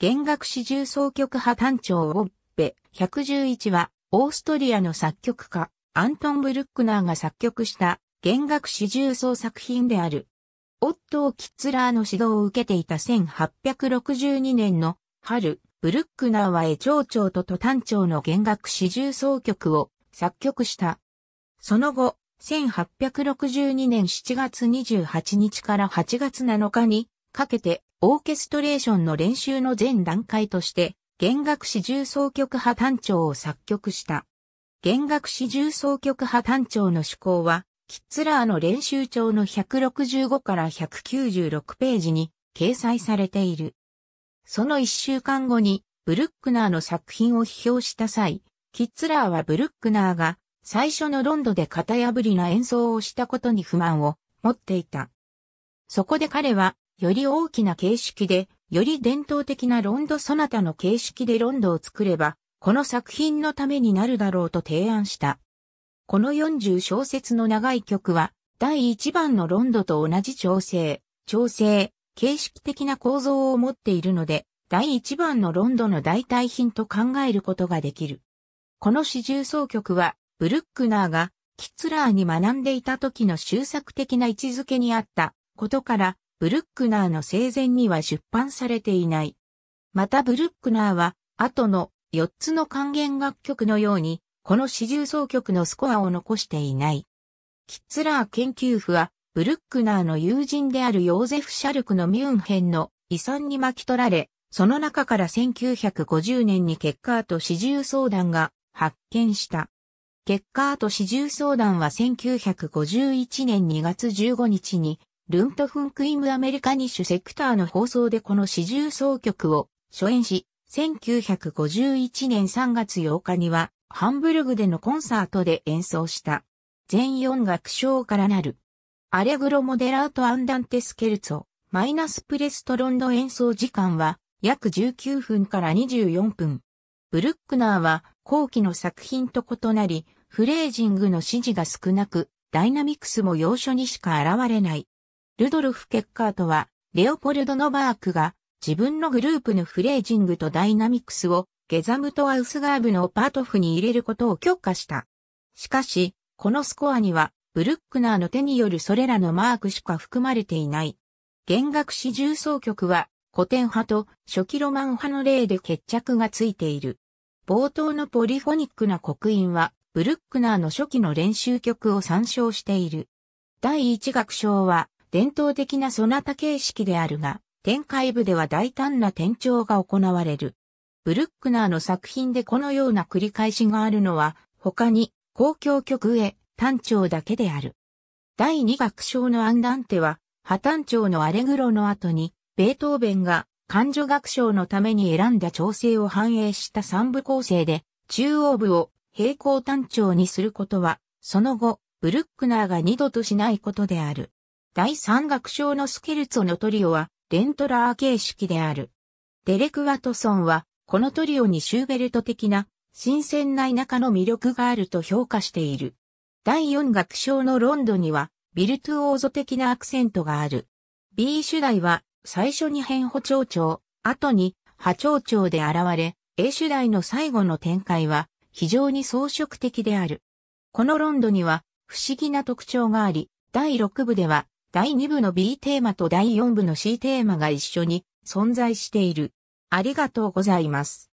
弦楽四重奏曲派単調オッペ111は、オーストリアの作曲家、アントン・ブルックナーが作曲した弦楽四重奏作品である。オットー・キッツラーの指導を受けていた1862年の春、ブルックナーは絵長調とト単調の弦楽四重奏曲を作曲した。その後、1862年7月28日から8月7日にかけてオーケストレーションの練習の前段階として弦楽四重奏曲派単調を作曲した。弦楽四重奏曲派単調の趣向はキッツラーの練習帳の165から196ページに掲載されている。その一週間後にブルックナーの作品を批評した際、キッツラーはブルックナーが最初のロンドで型破りな演奏をしたことに不満を持っていた。そこで彼は、より大きな形式で、より伝統的なロンドソナタの形式でロンドを作れば、この作品のためになるだろうと提案した。この40小節の長い曲は、第1番のロンドと同じ調整、調整、形式的な構造を持っているので、第1番のロンドの代替品と考えることができる。この四重奏曲は、ブルックナーがキッツラーに学んでいた時の終作的な位置づけにあったことから、ブルックナーの生前には出版されていない。またブルックナーは、後の4つの管弦楽曲のように、この四重奏曲のスコアを残していない。キッツラー研究府は、ブルックナーの友人であるヨーゼフ・シャルクのミュンヘンの遺産に巻き取られ、その中から1950年に結果と四重相談が発見した。結果と四重相談は1951年2月15日に、ルントフンクイムアメリカニッシュセクターの放送でこの四重奏曲を初演し、1951年3月8日には、ハンブルグでのコンサートで演奏した。全4楽章からなる。アレグロモデラートアンダンテスケルツォ、マイナスプレストロンド演奏時間は約19分から24分。ブルックナーは後期の作品と異なり、フレージングの指示が少なく、ダイナミクスも要所にしか現れない。ルドルフ・ケッカートは、レオポルド・ノバークが自分のグループのフレージングとダイナミクスをゲザムとアウスガーブのパートフに入れることを許可した。しかし、このスコアには、ブルックナーの手によるそれらのマークしか含まれていない。弦楽四重奏曲は、古典派と初期ロマン派の例で決着がついている。冒頭のポリフォニックな刻印は、ブルックナーの初期の練習曲を参照している。第一楽章は、伝統的なソナタ形式であるが、展開部では大胆な転調が行われる。ブルックナーの作品でこのような繰り返しがあるのは、他に、公共曲へ単調だけである。第二楽章のアンダンテは、破単調のアレグロの後に、ベートーベンが感情楽章のために選んだ調整を反映した三部構成で、中央部を平行単調にすることは、その後、ブルックナーが二度としないことである。第三楽章のスケルツォのトリオは、レントラー形式である。デレク・ワトソンは、このトリオにシューベルト的な、新鮮な田舎の魅力があると評価している。第四楽章のロンドには、ビルトゥオーゾ的なアクセントがある。B 主題は、最初に変歩長調、後に波長調で現れ、A 主題の最後の展開は非常に装飾的である。このロンドには不思議な特徴があり、第6部では第2部の B テーマと第4部の C テーマが一緒に存在している。ありがとうございます。